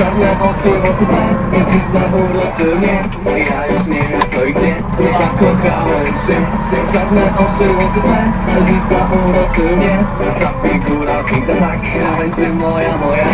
oczy włosy te Dziś zauroczył mnie. No ja już nie wiem co i gdzie. Zakochałem się. Czarne oczy włosy te Dziś zauroczył mnie. Ta figura piękna tak Będzie moja, moja.